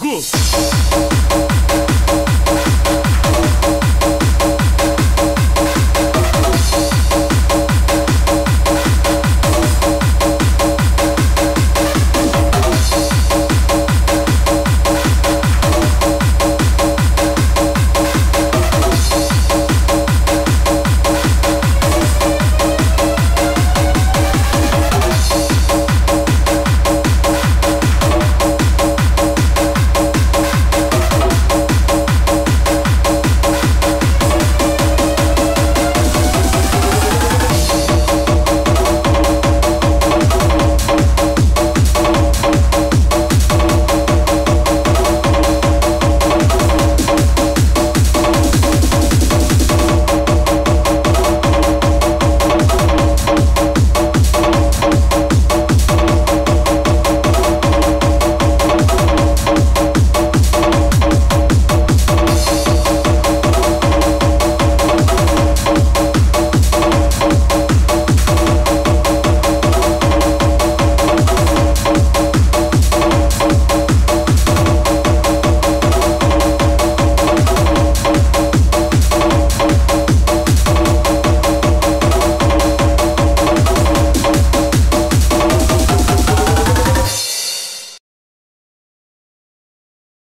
Go!